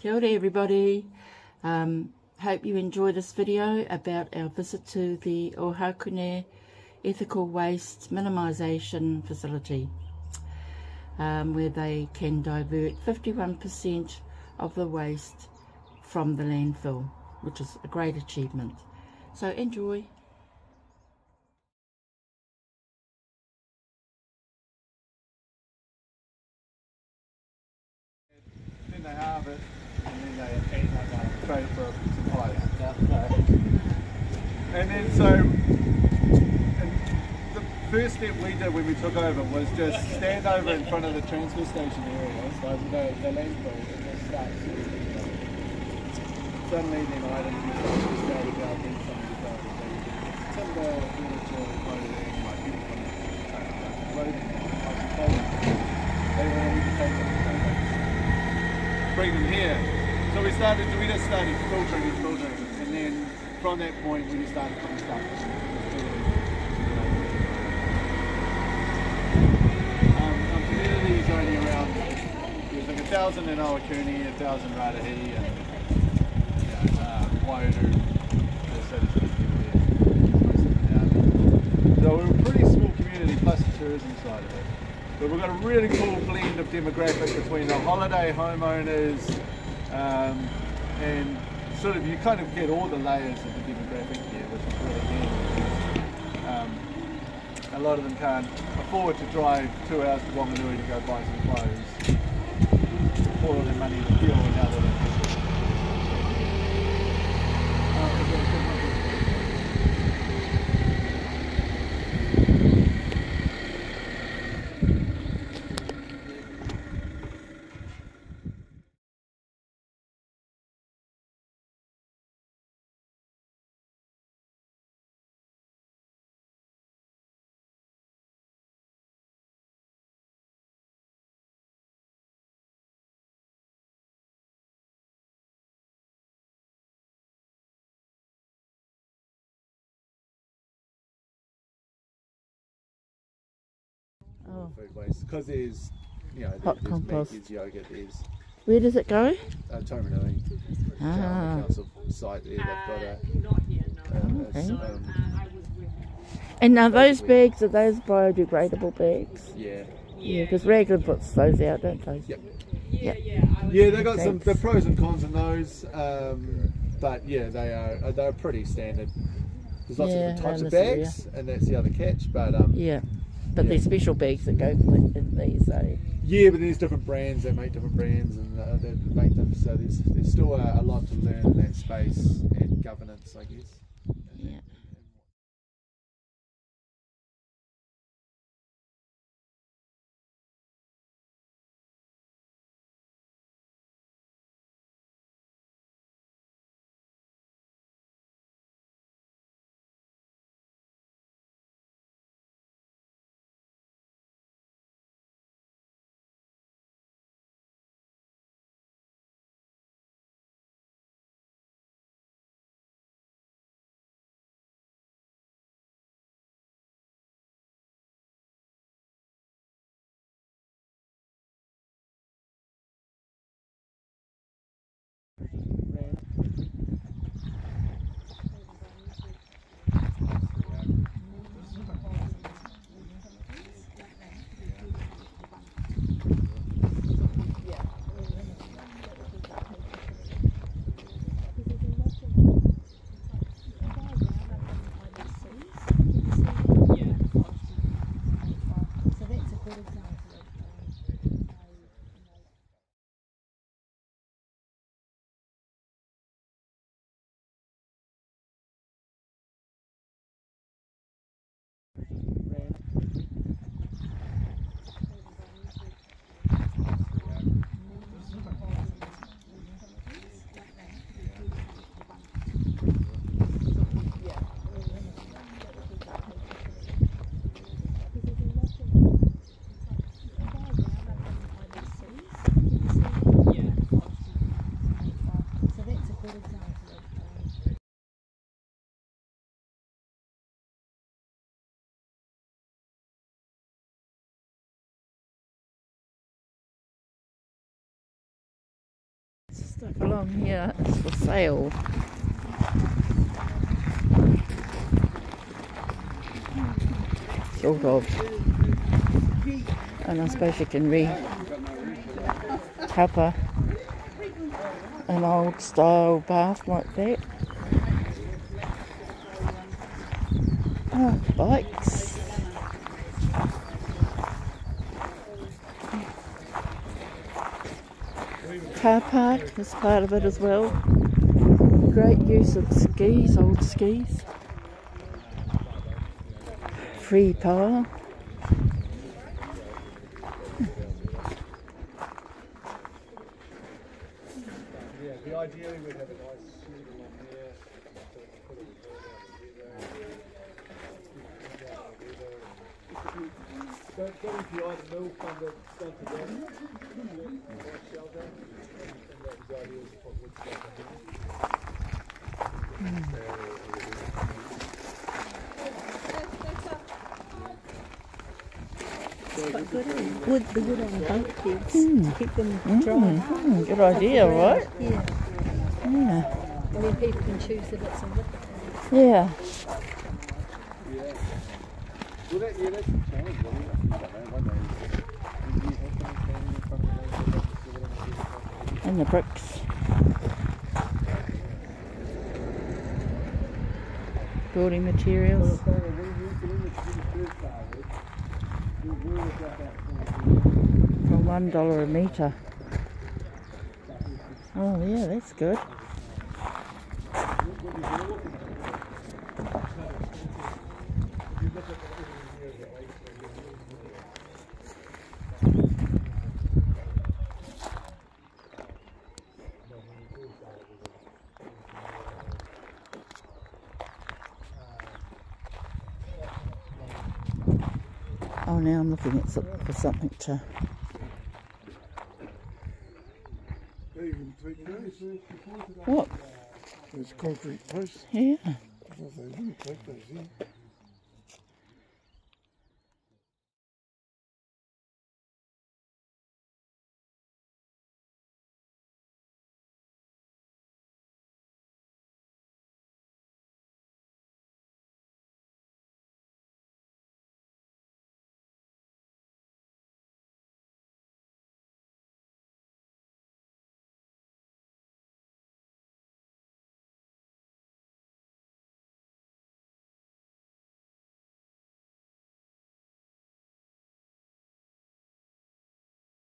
Kia ora everybody. Um, hope you enjoy this video about our visit to the Ohakune Ethical Waste Minimisation Facility um, where they can divert 51% of the waste from the landfill which is a great achievement. So enjoy. They have it, and then so, and the first step we did when we took over was just stand over in front of the transfer station area, so the, the landfill, and just start. Suddenly then items you just started out then some of the garbage. Timber, furniture, clothing, like people take uh, clothing, like clothing. They want to take it bring them here. So we started, we just started filtering and filtering, and then from that point we just started putting stuff. Um, our around, there's like a thousand in Ohakune, a thousand and uh, few here, most of them now. So we're a pretty small community, plus the tourism side of it. But we've got a really cool blend of demographic between the holiday homeowners um, and sort of you kind of get all the layers of the demographic here, which is really neat. Um, a lot of them can't afford to drive two hours to Wanganui to go buy some clothes. All their money into fuel and now they're Oh, food waste because there's you know Hot there's compost. meat, there's yogurt, there's where does it go? uh, Tomanui Ah, council site there. They've got a, a, a s- Okay. um, and now those bags are those biodegradable bags? yeah. Yeah, because Raglan puts those out, don't they? Yep. Yep. Yeah, Yeah, they got some Thanks. the pros and cons in those, um, but yeah, they are uh, they're pretty standard. There's lots Yeah, of different types of this area. bags, and that's the other catch. But um, Yeah, but Yeah. there's special bags that go with in these. Eh? yeah, but there's different brands that make different brands and uh, that make them. So there's there's still a, a lot to learn in that space and governance, I guess. Yeah. right. Stuck along here is for sale. Sort of. And I suppose you can read tapa an old style bath like that. Oh, bikes. Car park is part of it as well. Great use of skis, old skis. Free power. Yeah, ideally we'd have a nice suite along here. Don't go into the mill from the front to down. White shelter. And that was the idea is what would go in Good on wood, the wood on both kids to keep them dry. Mm, good idea, right? Yeah, Yeah. and then people can choose the bits of wood. Yeah. Well, that, yeah, that's the challenge. I know, one day. And the bricks. Building materials. For one dollar a metre. Oh yeah, that's good. Oh, now I'm looking at some, for something to. What? There's concrete posts. Yeah.